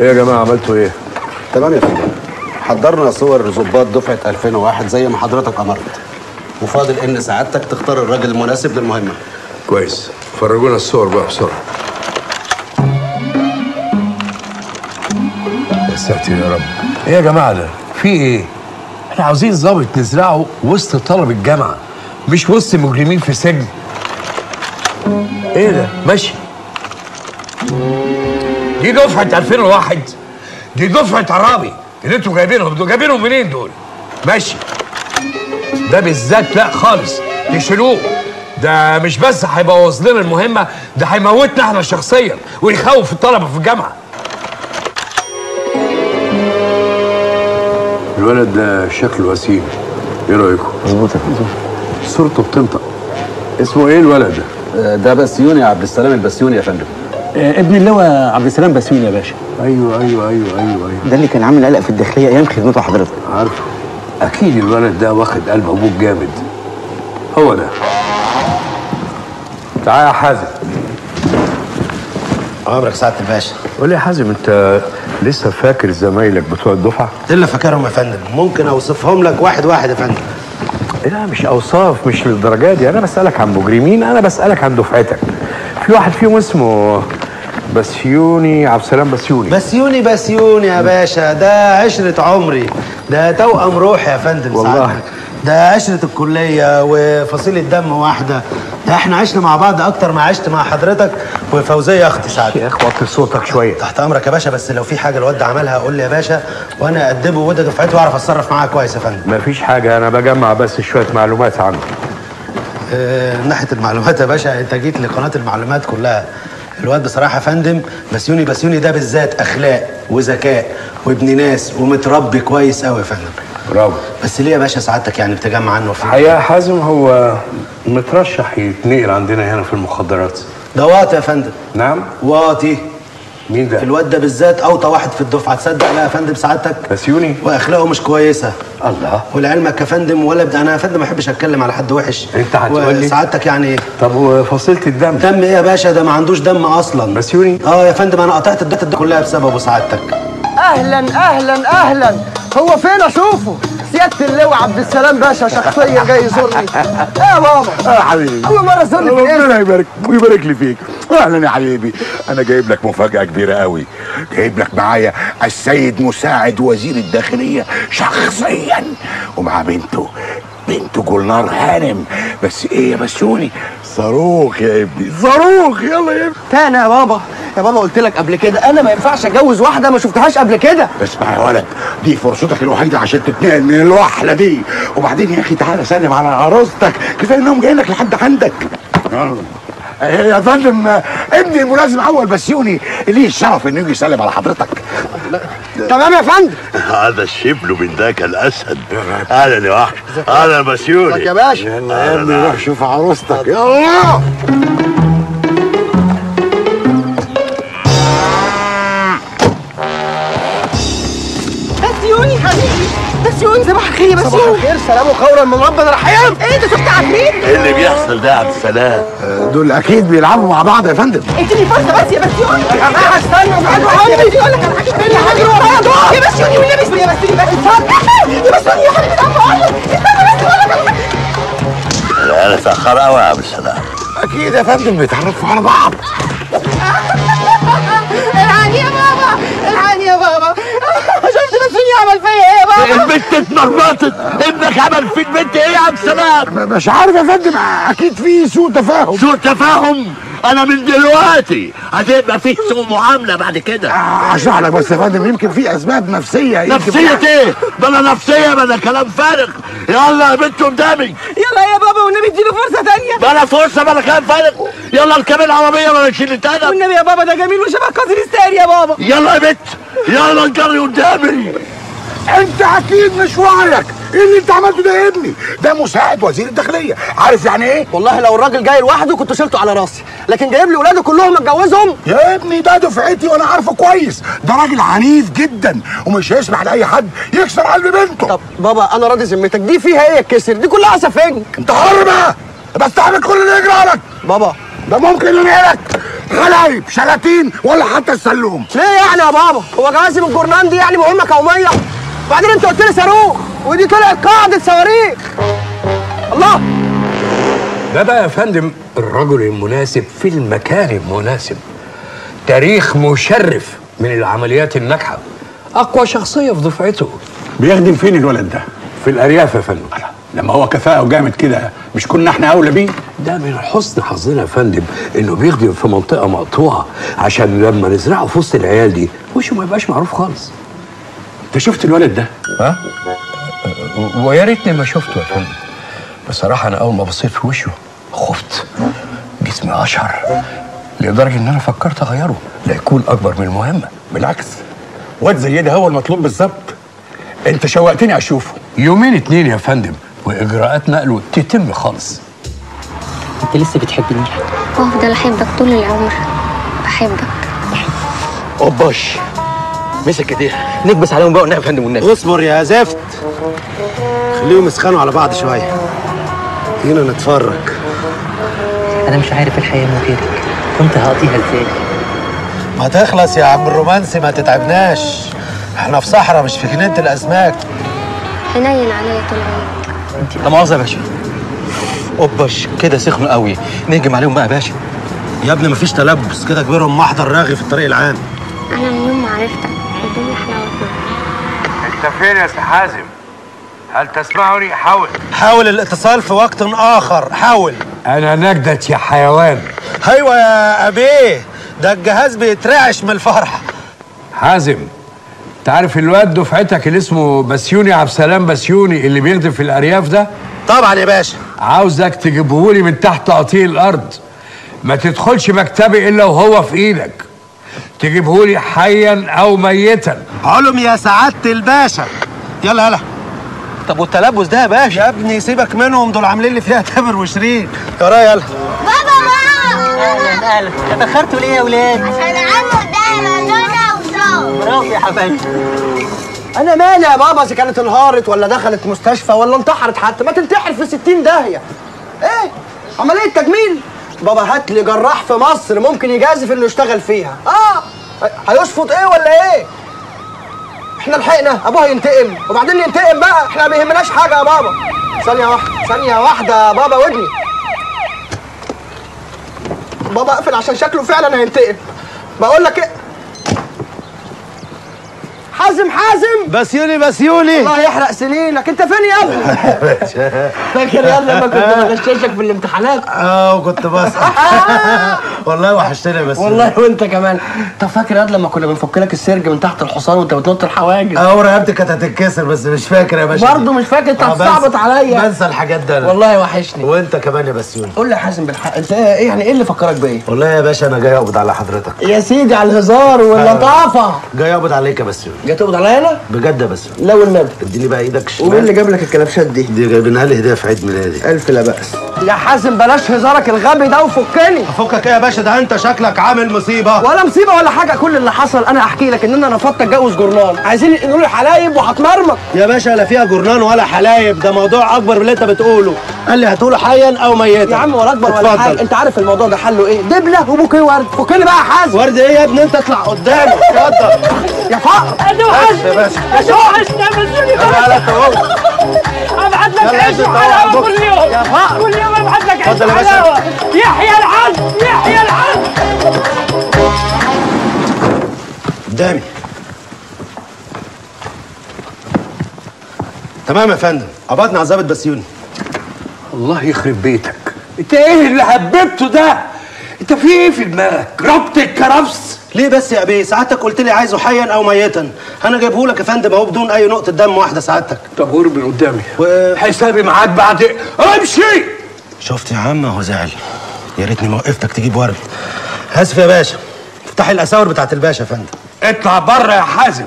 إيه يا جماعة عملتوا إيه؟ تمام يا فندم حضرنا صور ضباط دفعة 2001 زي ما حضرتك أمرت وفاضل إن سعادتك تختار الراجل المناسب للمهمة كويس فرجونا الصور بقى بسرعة يا ساتر يا رب إيه يا جماعة ده؟ في إيه؟ إحنا عاوزين ظابط نزرعه وسط طلب الجامعة مش وسط مجرمين في سجن إيه ده؟ ماشي دي دفعه 2001 دي دفعه عرابي اللي أنتوا جايبينهم دول جايبينهم منين دول؟ ماشي. ده بالذات لا خالص. تشيلوه. ده مش بس هيبوظ لنا المهمة ده هيموتنا إحنا شخصيا ويخوف الطلبة في الجامعة. الولد ده شكله وسيم. إيه رأيكم؟ مظبوط يا فندم. صورته بتنطق. اسمه إيه الولد ده؟ ده بسيوني عبد السلام البسيوني يا فندم. ابن اللواء عبد السلام بسيون يا باشا. أيوه أيوه أيوه أيوه أيوه. ده اللي كان عامل قلق في الداخلية أيام خدمته حضرتك. عارفه. أكيد الولد ده واخد قلب أبوك جامد. هو ده. تعال يا حازم. عمرك سعادة الباشا. قول لي يا حازم أنت لسه فاكر زمايلك بتوع الدفعة؟ الا فاكرهم يا فندم. ممكن أوصفهم لك واحد واحد يا فندم. لا مش أوصاف مش للدرجة دي. أنا بسألك عن مجرمين أنا بسألك عن دفعتك. في واحد فيهم اسمه بسيوني عبد السلام بسيوني. بسيوني بسيوني يا باشا. ده عشرة عمري. ده توأم روحي يا فندم والله. سعادتك. ده عشرة الكلية وفصيلة دم واحدة. ده إحنا عشنا مع بعض أكتر ما عشت مع حضرتك وفوزية أختي سعادتك. يا اخ وطي صوتك شوية. تحت أمرك يا باشا بس لو في حاجة الواد عملها قول لي يا باشا وأنا أدبه وده دفعته وأعرف أتصرف معاه كويس يا فندم. مفيش حاجة أنا بجمع بس شوية معلومات عنه. آه، من ناحية المعلومات يا باشا أنت جيت لقناة المعلومات كلها. الواد بصراحة فندم بسيوني بسيوني ده بالذات أخلاق وذكاء وابن ناس ومتربي كويس قوي يا فندم. برافو. بس ليه يا باشا سعادتك يعني بتجمع عنه في الحقيقة يا حازم هو مترشح يتنقل عندنا هنا في المخدرات. ده واطي يا فندم. نعم. واطي. مين ده؟ الواد ده بالذات أوطى واحد في الدفعة. تصدق لا يا فندم سعادتك؟ بسيوني وأخلاقه مش كويسة. الله. ولعلمك يا فندم ولا بد... أنا يا فندم ما أحبش أتكلم على حد وحش. أنت هتقول لي؟ سعادتك يعني طب وفصيلة الدم؟ دم إيه يا باشا؟ ده ما عندوش دم أصلا. بسيوني آه يا فندم أنا قطعت الدم كلها بسببه سعادتك. أهلا أهلا أهلا. هو فين أشوفه؟ سياده اللواء عبد السلام باشا شخصيا جاي يزورني. يا بابا. يا حبيبي. أول مرة تزورني في ربنا يبارك ويبارك لي فيك. أهلا يا حبيبي. أنا جايب لك مفاجأة كبيرة قوي. جايب لك معايا السيد مساعد وزير الداخلية شخصيا ومع بنته. بنته جولنار هانم. بس إيه يا بسوني؟ صاروخ يا ابني. صاروخ يلا يا ابني. تاني يا بابا. يا بابا قلت لك قبل كده أنا ما ينفعش أتجوز واحدة ما شفتهاش قبل كده. اسمع يا ولد دي فرصتك الوحيدة عشان تتنقل من الوحلة دي. وبعدين يا أخي تعالى سلم على عروستك كفاية إنهم جايين لك لحد عندك. يلا. يا فندم ابني الملازم أول بسيوني ليه الشرف إنه يجي يسلم على حضرتك؟ تمام يا فندم. هذا الشبل من ذاك الأسد. أهلا يا وحش. أهلا مسيوني يا باشا. يلا يا ابني روح شوف عروستك يلا. صباح الخير يا بسيوني صباح الخير سلام وخيرا من ربنا رحيم إيه انت شفت عفريت إيه اللي بيحصل ده يا عبد السلام؟ دول أكيد بيلعبوا مع بعض يا فندم. اديني فرصة بس يا بسيوني يا جماعة استنوا بدي أقول لك على حاجة. استنى حاجة يا استنى يا بسيوني بس اتفضل يا بسيوني يا حبيبي لك استنى بس أقول لك على حاجة أنا اتاخر قوي يا عبد السلام. أكيد يا فندم بيتعرفوا على بعض. البنت اتمرمطت ابنك عمل في البنت إيه يا عبد السلام؟ مش عارف يا فندم. أكيد في سوء تفاهم. سوء تفاهم؟ أنا من دلوقتي. هتبقى في سوء معاملة بعد كده. أشرح لك بس يا فندم يمكن في أسباب نفسية نفسية إيه؟ بلا نفسية بلا كلام فارغ. يلا يا بنت قدامي. يلا يا بابا والنبي اديله فرصة ثانية بلا فرصة بلا كلام فارغ. يلا اركب العربية ولا نشيل التاني. والنبي يا بابا ده جميل وشبه قصر الساري يا بابا. يلا يا بنت. يلا انجري قدامي. انت أكيد مش وعيك إيه اللي انت عملته ده يا ابني؟ ده مساعد وزير الداخلية. عارف يعني إيه؟ والله لو الراجل جاي لوحده كنت شلته على راسي. لكن جايب لي ولاده كلهم متجوزهم؟ يا ابني ده دفعتي وأنا عارفه كويس. ده راجل عنيف جدا ومش هيسمح لأي حد يكسر قلب بنته. طب بابا أنا راضي ذمتك. دي فيها إيه الكسر دي كلها سفنج. أنت حر بقى. بس تعمل كل اللي يجرى لك بابا. ده ممكن ينقلك غلايب شلاتين ولا حتى السلوم. ليه يعني يا بابا؟ هو جوازي من الجورنان دي يعني مهمة قوميه وبعدين انت قلت لي صاروخ ودي طلعت قاعدة صواريخ. الله! ده بقى يا فندم الرجل المناسب في المكان المناسب. تاريخ مشرف من العمليات الناجحة. أقوى شخصية في دفعته. بيخدم فين الولد ده؟ في الأرياف يا فندم. لما هو كفاءة وجامد كده. مش كنا إحنا أولى بيه؟ ده من حسن حظنا يا فندم إنه بيخدم في منطقة مقطوعة عشان لما نزرعه في وسط العيال دي وشه ما يبقاش معروف خالص. أنت شفت الولد ده؟ ها؟ ويا ريتني ما شفته يا فندم. بصراحة أنا أول ما بصيت في وشه خفت. جسمي أشعر لدرجة إن أنا فكرت أغيره لا يكون أكبر من المهمة. بالعكس. واد زي ده هو المطلوب بالظبط. أنت شوقتني أشوفه. يومين اتنين يا فندم وإجراءات نقله تتم خالص. أنت لسه بتحبني وافضل أحبك طول العمر. بحبك أوباش. مسك ايديه نكبس عليهم بقى ونعمل فندم والنبي اصبر يا زفت. خليهم يسخنوا على بعض شوية. هنا نتفرج. أنا مش عارف الحياة من غيرك. كنت هقضيها إزاي؟ ما تخلص يا عم الرومانسي ما تتعبناش. إحنا في صحراء مش في جنينة الاسماك حنين عليا طول عمرك. لا مؤاخذة يا باشا. اوباش كده سخنوا قوي. نهجم عليهم بقى يا باشا. يا ابني مفيش تلبس كده كبيرهم محضر راغي في الطريق العام. أنا من يوم ما عرفتك. الدنيا حلاوتنا أنت فين يا سي حازم؟ هل تسمعني؟ حاول. حاول الاتصال في وقت آخر. حاول. أنا نجدت يا حيوان. أيوه يا ابيه ده الجهاز بيترعش من الفرحه حازم تعرف الواد دفعتك اللي اسمه بسيوني عبد السلام بسيوني اللي بيخدم في الأرياف ده؟ طبعا يا باشا. عاوزك تجيبهولي من تحت قطيع الأرض. ما تدخلش مكتبي إلا وهو في إيدك. تجيبهولي حيا أو ميتا. علم يا سعادة الباشا. يلا يلا. طب والتلبس ده يا باشا؟ يا ابني سيبك منهم دول عاملين لي فيها تامر وشيرين يلا يلا. بابا ماما أهلا أهلا اتاخرتوا ليه يا ولاد؟ عشان عمو ده لونا وصاب برافو يا حبايبي أنا مالي يا بابا إذا كانت انهارت ولا دخلت مستشفى ولا انتحرت حتى؟ ما تنتحر في 60 داهية. إيه؟ عملية تجميل. بابا هات لي جراح في مصر ممكن يجازف إنه يشتغل فيها. آه. هيشفط إيه ولا إيه؟ إحنا لحقنا. أبوها ينتقم. وبعدين ينتقم بقى. إحنا ما يهمناش حاجة يا بابا. ثانية واحدة ثانية واحدة يا بابا ودني. بابا اقفل عشان شكله فعلا هينتقم. بقول لك إيه؟ حازم حازم! بسيوني بسيوني الله يحرق سنينك. انت فين يا ابني؟ فاكر يا لما كنت بغششك في الامتحانات؟ آه كنت بس والله وحشتني بس. والله وانت كمان. طب فاكر يا لما كنا بنفك لك السرج من تحت الحصان وانت بتنط الحواجز؟ آه رقبتي كانت هتتكسر بس مش فاكر يا باشا برضه مش فاكر. انت آه، هتصعبط عليا. بنسى الحاجات ده أنا. والله وحشني. وانت كمان يا بسيوني قول لي يا حازم بالحق انت إيه يعني إيه اللي فكرك بايه والله يا باشا أنا جاي اقبض على حضرتك. يا سيدي على الهزار واللطافة. جاي اقبض عليك يا بسيوني جاي تقبض عليا أنا؟ بجد يا بسيوني لا والنبي. اديني بقى إيدك الشمال ومين اللي جاب لك الكلبشات دي دي جايبينها لي هديه في عيد ميلادي. ألف لا بأس. يا حازم بلاش هزارك الغبي ده وفكني. فكك إيه يا باشا؟ ده أنت شكلك عامل مصيبة. ولا مصيبة ولا حاجة. كل اللي حصل أنا أحكي لك ان أنا رفضت أتجوز جورنان. عايزين ينقلوا لي حلايب وهتمرمط. يا باشا لا فيها جرنان ولا حلايب. ده موضوع أكبر من اللي أنت بتقوله. قال لي هتقوله حيا أو ميتا. يا عم ولا أكبر ولا اتفضل. حاجة. أنت عارف الموضوع ده حله إيه؟ دبله وبوكيه ورد فكني بقى يا حازم. ورد إيه يا ابني؟ أنت اطلع قدامي. اتفضل. يا فقر أنا وحشني أنا وحشني انت اهو ابعت لك عيش وحلاوة. كل يوم. يا فقر. كل يوم ابعت لك عيش. وحلاوة. يحيى العز يحيى العز قدامي. تمام يا فندم. قبضنا على الظابط بسيوني الله يخرب بيتك. انت إيه اللي هببته ده؟ انت في إيه في دماغك؟ ربط الكرفس؟ ليه بس يا أبي؟ سعادتك قلت لي عايزه حيا أو ميتا. أنا جايبه لك يا فندم أهو بدون أي نقطة دم واحدة سعادتك. طب قرب من قدامي. و- حسابي معاك بعد امشي! شفت يا عم هو زعل. يا ريتني ما وقفتك تجيب ورد. اسف يا باشا. افتحي الأساور بتاعت الباشا يا فندم. اطلع بره يا حازم.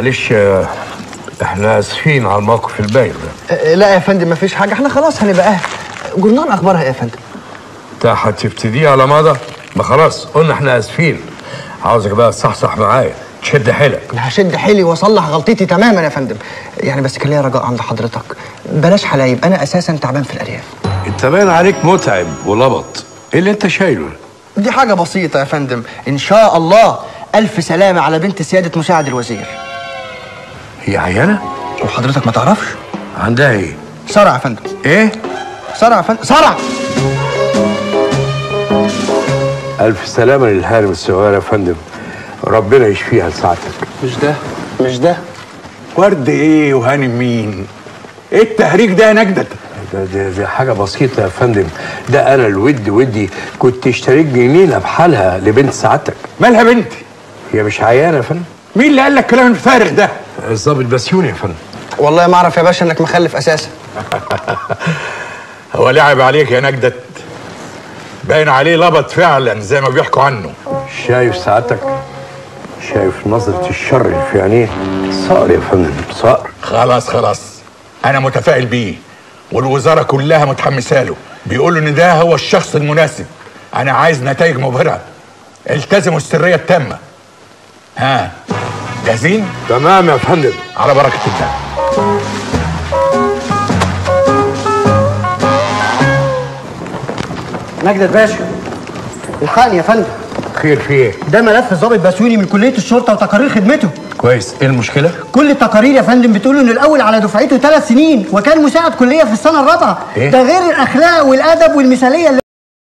معلش إحنا آسفين على الموقف الباين ده. أه، لا يا فندم مفيش حاجة. إحنا خلاص هنبقى أهل. جورنان أخبارها إيه يا فندم. انت هتبتدي على ماضى ما خلاص قلنا إحنا آسفين. عاوزك بقى تصحصح معايا تشد حيلك. أنا هشد حيلي واصلح غلطتي تماما يا فندم. يعني بس كان ليا رجاء عند حضرتك. بلاش حلايب أنا أساسا تعبان في الأرياف. انت باين عليك متعب ولبط. إيه اللي أنت شايله دي حاجة بسيطة يا فندم. إن شاء الله ألف سلامة على بنت سيادة مساعد الوزير. هي عيانه وحضرتك ما تعرفش؟ عندها إيه؟ صرع يا فندم. إيه؟ صرع يا فندم. صرع ألف سلامة للهارم الصغير يا فندم. ربنا يشفيها لساعتك مش ده؟ مش ده؟ ورد إيه وهانم مين؟ إيه التهريج ده يا نجدة؟ ده, ده, ده حاجة بسيطة يا فندم. ده أنا الود ودي كنت اشتريت جنينة بحالها لبنت سعادتك. مالها بنتي؟ هي مش عيانه يا فندم؟ مين اللي قال لك الكلام الفارغ ده؟ الظابط بسيوني يا فندم. والله ما أعرف يا باشا إنك مخلف أساسا. هو لعب عليك يا نجدة. باين عليه لبط فعلا زي ما بيحكوا عنه. شايف سعادتك شايف نظرة الشر اللي في عينيه؟ صقر يا فندم صقر خلاص خلاص. أنا متفائل بيه. والوزارة كلها متحمسة له. بيقولوا إن ده هو الشخص المناسب. أنا عايز نتائج مبهرة. التزموا السرية التامة. ها. جاهزين؟ تمام يا فندم. على بركة الله. نجدة باشا الحقني يا فندم. خير في إيه؟ ده ملف ضابط بسيوني من كلية الشرطة وتقارير خدمته. كويس. إيه المشكلة؟ كل التقارير يا فندم بتقول إن الأول على دفعته ثلاث سنين وكان مساعد كلية في السنة الرابعة. إيه؟ ده غير الأخلاق والأدب والمثالية اللي